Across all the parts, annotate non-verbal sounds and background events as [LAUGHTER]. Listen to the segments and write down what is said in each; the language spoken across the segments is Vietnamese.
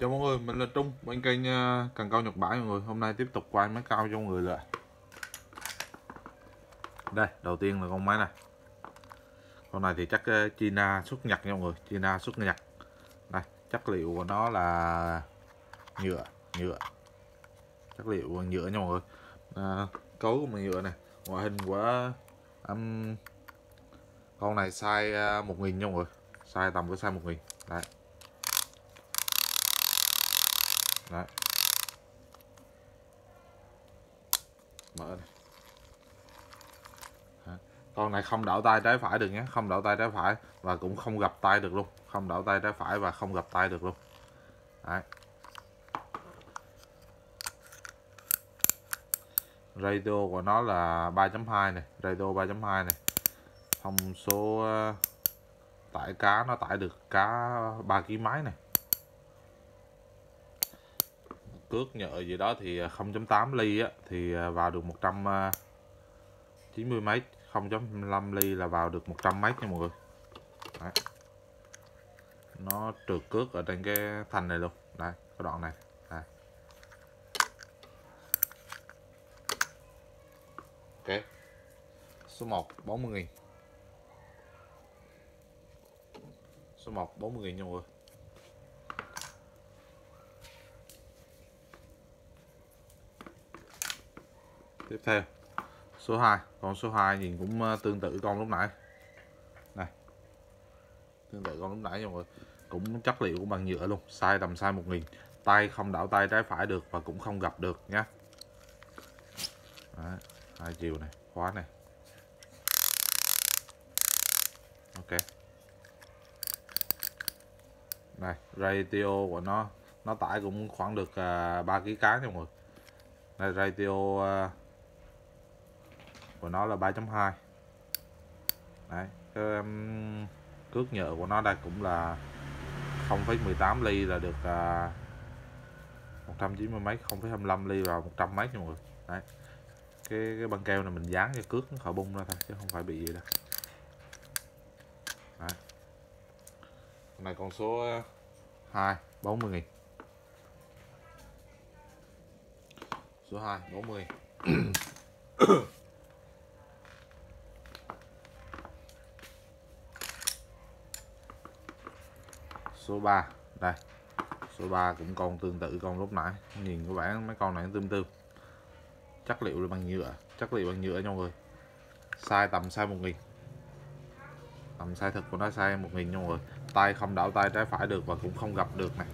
Chào mọi người, mình là Trung, bên kênh ờ, Cần Câu Nhật Bãi mọi người. Hôm nay tiếp tục quay máy cao cho mọi người rồi. Đây, đầu tiên là con máy này. Con này thì chắc ờ, China xuất nhật nha mọi người China xuất nhật. Đây, chất liệu của nó là nhựa, nhựa. Chất liệu nhựa nha mọi người. À, Cấu bằng nhựa này Ngoại hình của um, Con này size một 1000 nha mọi người. Size tầm cái size 1000 Đấy Đấy. Mở này. Đấy. Con này không đảo tay trái phải được nhé, không đảo tay trái phải và cũng không gặp tay được luôn, không đảo tay trái phải và không gặp tay được luôn. Đấy. Radio của nó là 3.2 này, radio 3.2 này. Thông số ờ, tải cá nó tải được cá 3 kg máy này cước nhựa gì đó thì à, 0.8 ly á, thì à, vào được 190 à, mấy 0.5 ly là vào được 100 mấy nha mọi người. Đấy. nó trượt cước ở trên cái thành này luôn. Đây cái đoạn này. Đây. ok. Số 1 40 nghìn. Số 1 40 nghìn nha mọi người. Tiếp theo. Số 2 con số 2 nhìn cũng ờ, tương tự con lúc nãy. Này. Tương tự con lúc nãy nhưng mà cũng chất liệu cũng bằng nhựa luôn. Size tầm size 1000 tay không đảo tay trái phải được và cũng không gặp được nhé Đấy, hai chiều này. Khóa này. Ok. Này radio của nó nó tải cũng khoảng được uh, ký 3 kg cá nha mọi người này radio uh, ờ, của nó là 3.2 đấy cái um, cước nhựa của nó đây cũng là 0,18 ly là được à, uh, 190 mấy 0,25 ly vào 100 mấy mọi người. Đấy cái cái băng keo này mình dán cho cước nó khỏi bung ra thôi chứ không phải bị gì đâu. Đấy. này con số à, 2 40 nghìn. Số 2 40 số 3 đây số 3 cũng còn tương tự con lúc nãy. Nhìn các bạn mấy con này tương tương chất liệu là bằng nhựa chất liệu bằng nhựa nha mọi người. Size tầm size 1000 tầm size thực của nó size 1000 nha mọi người. Tay không đảo tay trái phải được và cũng không gặp được này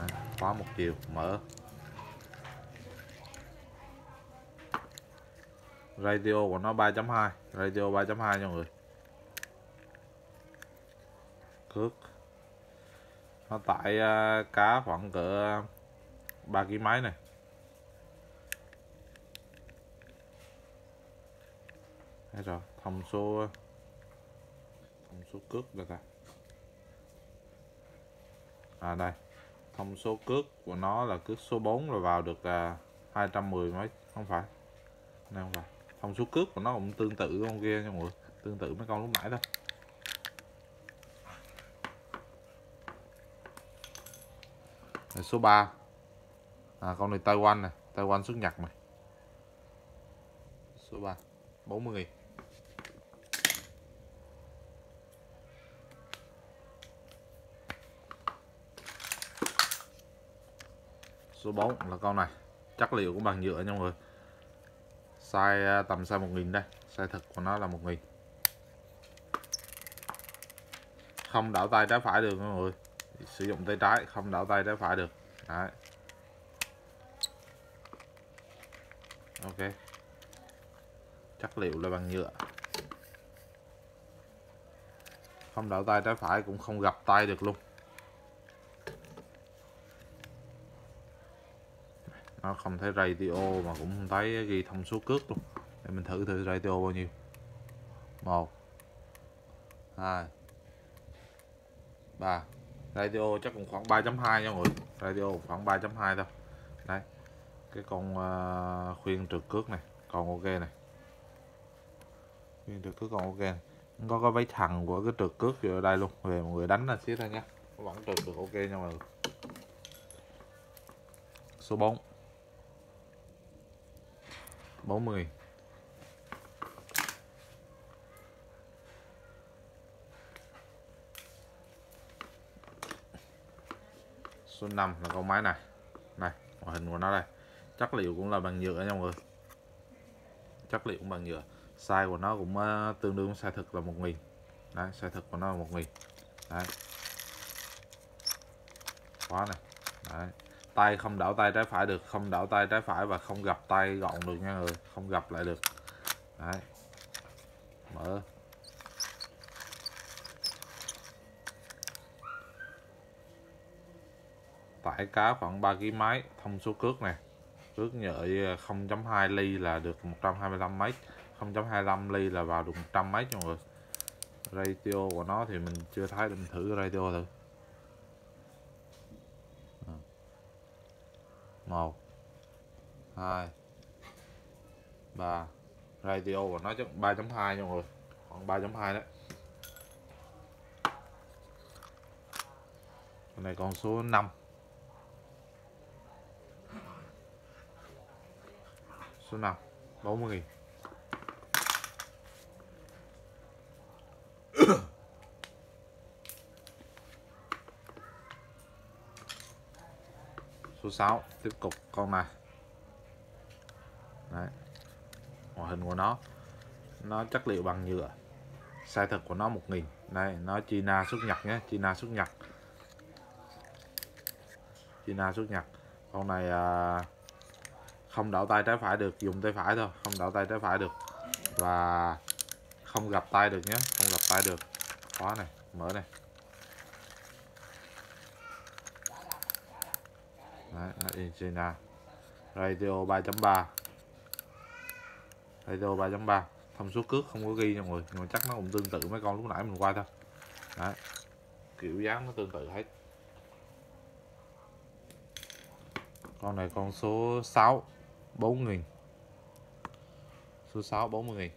Đấy, khóa một chiều mở. Radio của nó 3.2 radio 3.2 nha mọi người cước nó tải uh, cá khoảng cỡ ba ký mấy này. Đấy rồi thông số thông số cước được ta. À đây thông số cước của nó là cước số 4 rồi vào được uh, trăm 210 mấy không phải. Này không phải thông số cước của nó cũng tương tự con kia nha mọi người tương tự mấy con lúc nãy thôi. Này, số 3 à, con này Taiwan này Taiwan xuất nhật này số 3 40 số 4 là con này chất liệu cũng bằng nhựa nha mọi người. Size à, tầm size 1000 đây size thật của nó là 1000 không đảo tay trái phải được mọi người sử dụng tay trái, không đảo tay trái phải được. Đấy. Ok. Chất liệu là bằng nhựa. Không đảo tay trái phải cũng không gặp tay được luôn. Nó không thấy radio mà cũng không thấy ghi thông số cước luôn. Để mình thử thử radio bao nhiêu. Một, hai, ba radio chắc cũng khoảng 3.2 nha mọi người. Radio khoảng 3.2 thôi. Đây cái con uh, khuyên trượt cước này còn ok này. Khuyên trượt cước còn ok này. có cái váy thằng của cái trượt cước ở đây luôn. Về mọi người đánh là xíu thôi nha. Vẫn trượt được ok nha mọi người. Số 4 40 số 5 là con máy này. Này ngoại hình của nó đây. Chất liệu cũng là bằng nhựa nha mọi người. Chất liệu cũng bằng nhựa. Size của nó cũng uh, tương đương size thực là 1000 đấy size thực của nó là 1000 đấy. Khóa này. Đấy. Tay không đảo tay trái phải được không đảo tay trái phải và không gặp tay gọn được nha người. Không gặp lại được. Đấy. Mở. Tải cá khoảng 3 kg máy, thông số cước này cước nhựa ờ, 0.2 ly là được 125 mấy 0.25 ly là vào được 100 mấy mọi người. Ratio của nó thì mình chưa thấy, mình thử ratio thử. Ờ. Một, hai, ba. Ratio của nó chắc 3.2 nha mọi người, khoảng 3.2 đấy. Cái này con số 5 [COUGHS] số 5 40 nghìn. Số 6 tiếp tục con này. Đấy. ngoại hình của nó nó chất liệu bằng nhựa. Size thật của nó 1000 đây nó China xuất Nhật nhé China xuất Nhật. China xuất Nhật. Con này à, không đảo tay trái phải được dùng tay phải thôi không đảo tay trái phải được. Và không gặp tay được nhé không gặp tay được. Khóa này mở này. Đấy, Argentina radio 3.3 radio 3.3 thông số cước không có ghi nha mọi người nhưng mà chắc nó cũng tương tự mấy con lúc nãy mình qua thôi. Đấy. kiểu dáng nó tương tự hết. Con này con số 6 40.000 số 6 40.000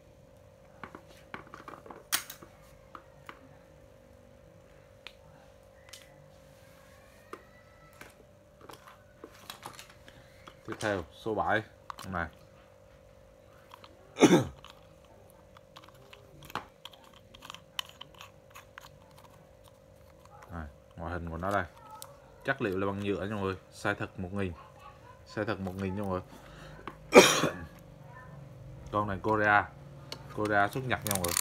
tiếp theo số 7 con này. [COUGHS] Này, ngoại hình của nó đây. Chất liệu là bằng nhựa nha mọi người. Size thật 1000 size thật 1000 nha mọi người con này Korea. Korea xuất nhập nha mọi người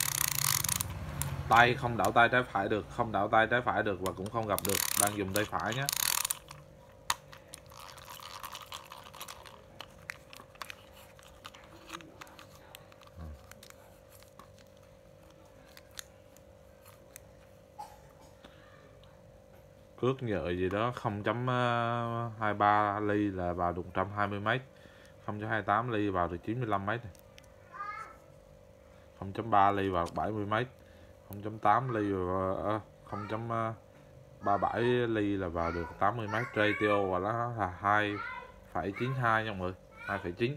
tay không đảo tay trái phải được, không đảo tay trái phải được và cũng không gặp được. Đang dùng tay phải nhé. Ước nhựa gì đó 0.23 ờ, ly là vào được 120 mấy. 0.28 ly vào được 95 mấy này. 0.3 ly vào 70 mét 0.8 ly vào ờ, ờ, 0.37 ờ, ly là vào được 80 mét ratio và nó là 2,92 nha mọi người 2,9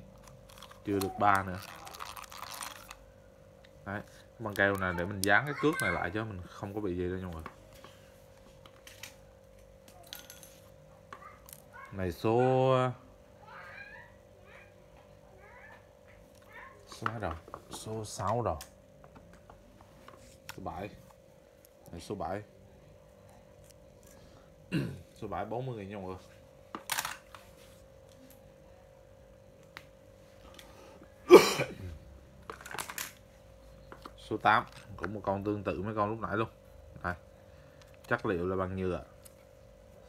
chưa được 3 nữa. Đấy, băng keo này để mình dán cái cước này lại cho mình không có bị gì đâu nha mọi người. Này số số mấy rồi. Số 6 rồi. Số 7 này số 7 số 7 40 nghìn nha mọi người. Số 8 cũng một con tương tự mấy con lúc nãy luôn. Này chất liệu là bằng nhựa.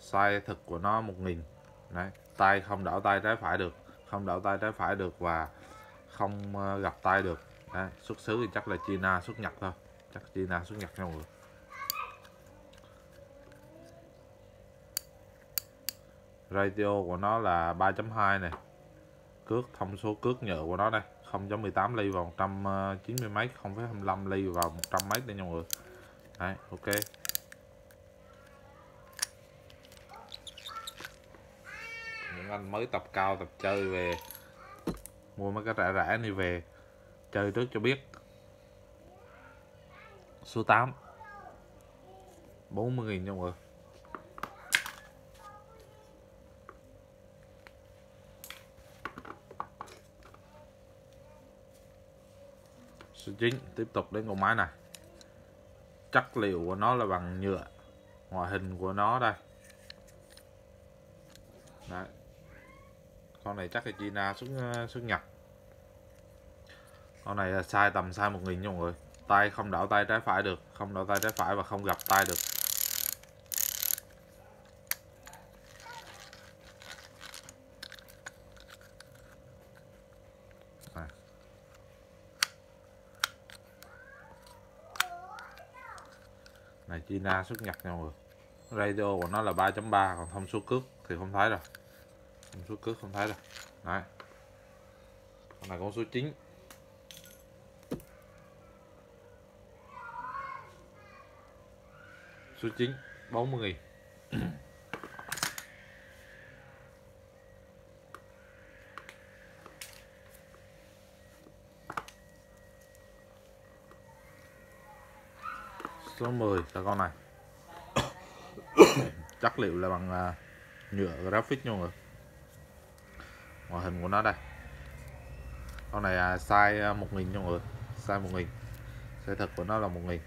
Size thực của nó 1000 Đấy, tay không đảo tay trái phải được. Không đảo tay trái phải được và không ờ, gặp tay được. À, xuất xứ thì chắc là China xuất Nhật thôi. Chắc China xuất Nhật nha mọi người ratio của nó là 3.2 này cước thông số cước nhựa của nó đây 0.18 ly vào 190 ờ, mấy 0.25 ly vào 100 mấy đây nha mọi người. Đấy, ok. Những anh mới tập cao tập chơi về mua mấy cái rải rải này về chơi trước cho biết. Số 8 40.000 nha mọi người. Số 9 tiếp tục đến con máy này. Chất liệu của nó là bằng nhựa ngoại hình của nó đây. Đấy, con này chắc là China xuất ờ, xuất nhập con này là sai tầm size 1000 nha mọi người. Tay không đảo tay trái phải được, không đảo tay trái phải và không gặp tay được. Này. China xuất nhật nha mọi người. Radio của nó là 3.3 còn thông số cước thì không thấy rồi thông số cước không thấy rồi. Đấy con này con số 9 số 9 40 nghìn số 10 là con này. [COUGHS] Chất liệu là bằng uh, nhựa graphic nhau rồi ngoại hình của nó đây. Con này uh, size à, 1000 cho mọi người. Size 1000 size thật của nó là 1000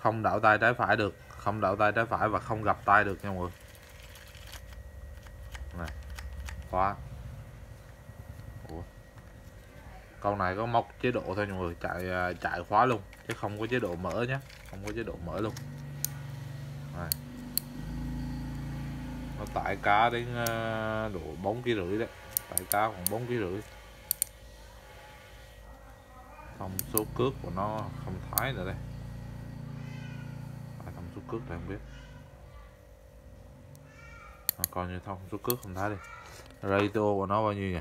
không đảo tay trái phải được. Không đảo tay trái phải và không gặp tay được nha mọi người. Này khóa. Ủa. con này có móc chế độ thôi mọi người. Chạy à, chạy khóa luôn chứ không có chế độ mở nhé không có chế độ mở luôn này nó tải cá đến ờ, độ 4 kg rưỡi đấy. Tải cá khoảng 4 kg rưỡi. Thông số cước của nó không thái nữa đây. Thông số cước này không biết. À, coi như thông số cước không thái đi. Ratio của nó bao nhiêu nhỉ?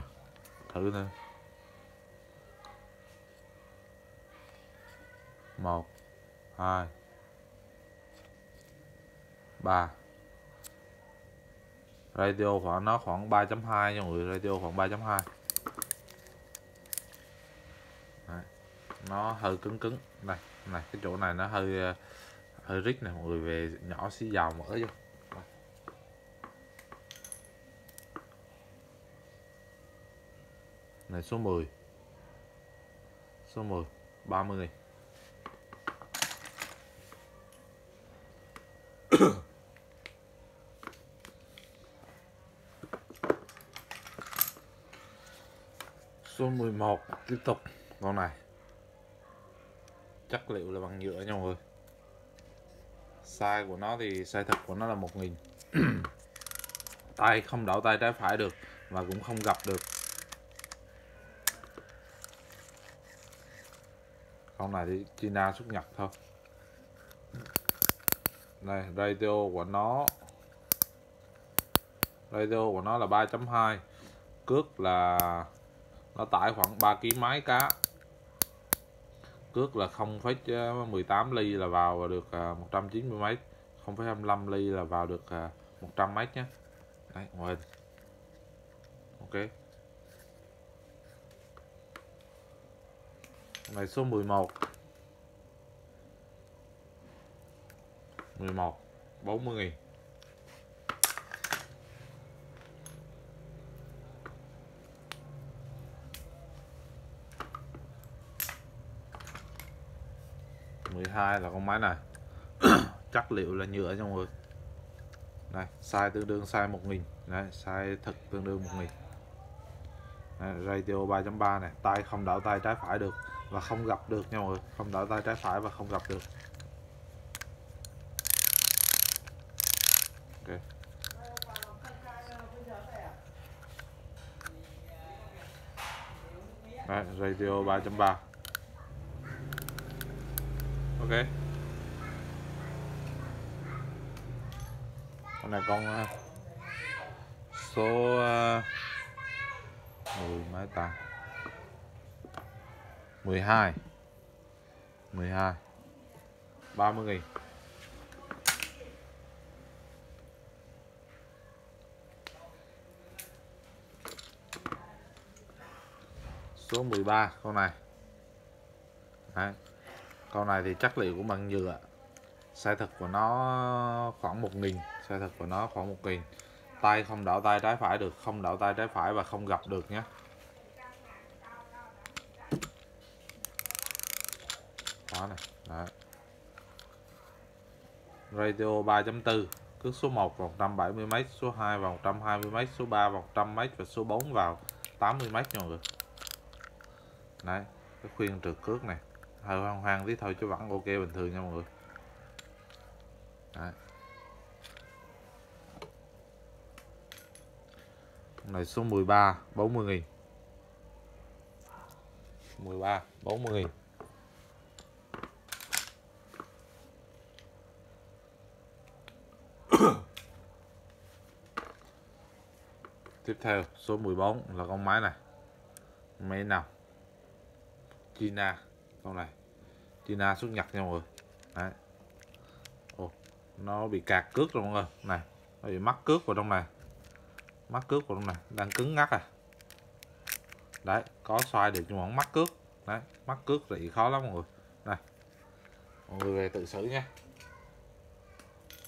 Thử nữa một hai ba radio khoảng nó khoảng 3.2 nha mọi người radio khoảng 3.2 nó hơi cứng cứng. Này này, cái chỗ này nó hơi ờ, hơi rít này mọi người về nhỏ xí dầu mở vô. Này, số 10 số 10 30 này số 11 tiếp tục. Con này. Chất liệu là bằng nhựa nha mọi người. Size của nó thì, size thật của nó là 1000 [CLEARS THROAT] tay không đảo tay trái phải được và cũng không gặp được. Con này thì China xuất nhập thôi. Này radio của nó. Radio của nó là 3.2 cước là nó tải khoảng 3 kg máy cá. Cước là 0,18 ờ, ly là vào được ờ, 190 mấy. 0,25 ly là vào được ờ, 100 mấy nhé. Đấy, ngoài ok. Này số 11 11 40 nghìn mười hai là con máy này chất liệu là nhựa trong người. Này size tương đương size 1000 này size thực tương đương 1000 này, radio 3.3 này tay không đảo tay trái phải được và không gặp được nha mọi người. Không đảo tay trái phải và không gặp được. Okay. Đấy, radio 3.3 ok. Con này con à, số à, mười mấy ta? 12 12 30 nghìn. Số 13 con này. Đấy con này thì chất liệu của bằng nhựa. Size thật của nó khoảng 1 nghìn. Size thật của nó khoảng 1 nghìn. Tay không đảo tay trái phải được, không đảo tay trái phải và không gặp được nhé. Đó này đó radio 3.4 cước số 1 vào 170 m số 2 vào 120 m số 3 vào 100 m và số 4 vào 80 m nha mọi người. Đấy, cái khuyên trượt cước này hơi hoang hoang tí thôi chứ vẫn ok bình thường nha mọi người. Đấy. này, số 13 40 nghìn. 13 40 nghìn. [COUGHS] Tiếp theo, số 14 là con máy này. Máy nào? China con này. Tina xuất nhật nha mọi người. Đấy. Ồ, nó bị cạt cước rồi mọi người. Này nó bị mắc cước vào trong này. Mắc cước vào trong này. Đang cứng ngắc à. Đấy có xoay được nhưng mà không mắc cước. Đấy mắc cước thì khó lắm mọi người. Này mọi người về tự xử nha.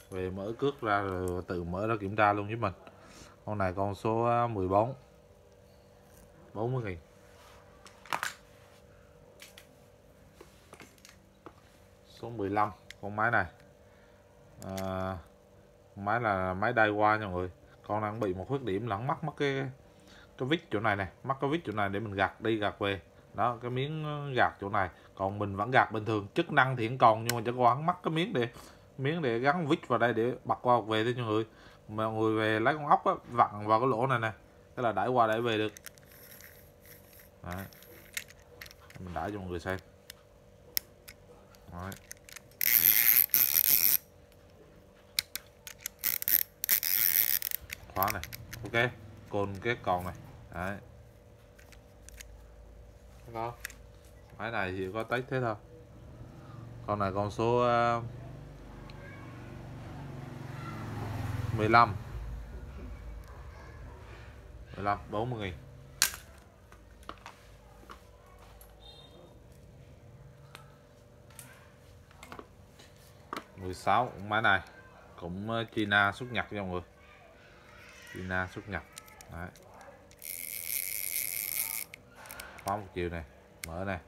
Về mở cước ra rồi tự mở ra kiểm tra luôn với mình. Con này con số à, 14 40 nghìn. 15 con máy này. À, máy là máy đai qua nha mọi người. Con đang bị một khuyết điểm lẫn mắt mất cái cái vít chỗ này này mất cái vít chỗ này để mình gạt đi gạt về. Đó cái miếng ờ, gạt chỗ này. Còn mình vẫn gạt bình thường. Chức năng thì vẫn còn nhưng mà chẳng có mắc cái miếng để miếng để gắn vít vào đây để bật qua về thôi mọi người. Mọi người về lấy con ốc á, vặn vào cái lỗ này nè. Cái là đẩy qua đẩy về được. Đấy. mình đẩy cho mọi người xem. Đấy. Khóa này. Ok côn cái còn này. Đấy. Có máy này thì có tách thế thôi. Con này con số uh, 15 15 40 nghìn. mười sáu máy này cũng ờ, China xuất nhập cho mọi người. China xuất nhập. Đấy. khóa một chiều này mở này.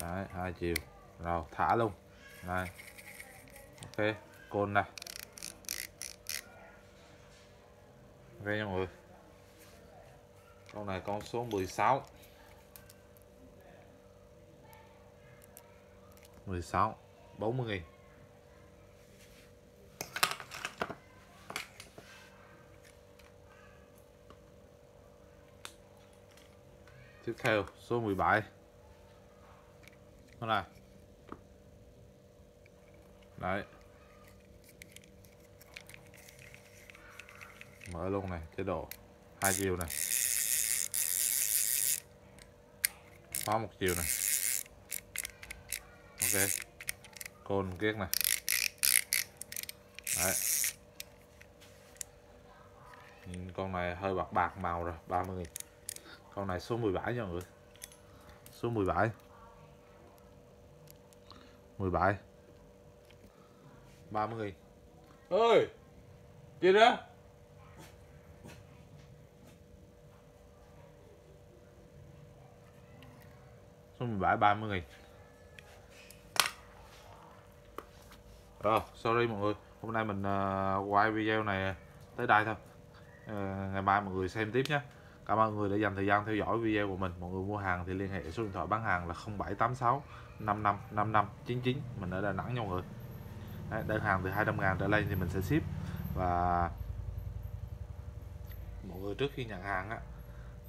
Đấy, hai chiều. Rồi thả luôn. Đây ok côn này. Ok nha mọi người. Con này con số 16 16 40 nghìn. Tiếp theo, số 17 con này đấy. Mở luôn này, chế độ hai chiều này. Khóa một chiều này. Ok. Côn kiết này. Đấy. Nhìn con này hơi bạc bạc màu rồi 30 nghìn con này số 17 nha mọi người. Số 17 17 30 nghìn. Ơi gì đó số 17 30 nghìn. Rồi sorry mọi người. Hôm nay mình uh, quay video này tới đây thôi. Uh, ngày mai mọi người xem tiếp nhé Cảm ơn mọi người đã dành thời gian theo dõi video của mình. Mọi người mua hàng thì liên hệ số điện thoại bán hàng là 0786 55 55 99. Mình ở Đà Nẵng nha mọi người. Đấy, đơn hàng từ 200 ngàn trở lên thì mình sẽ ship và mọi người trước khi nhận hàng á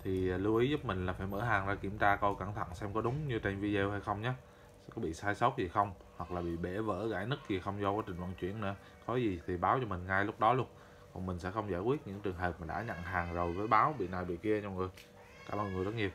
thì lưu ý giúp mình là phải mở hàng ra kiểm tra coi cẩn thận xem có đúng như trên video hay không nhé có bị sai sót gì không hoặc là bị bể vỡ gãy nứt gì không do quá trình vận chuyển nữa có gì thì báo cho mình ngay lúc đó luôn còn mình sẽ không giải quyết những trường hợp mà đã nhận hàng rồi với báo bị này bị kia nha mọi người. Cảm ơn mọi người rất nhiều.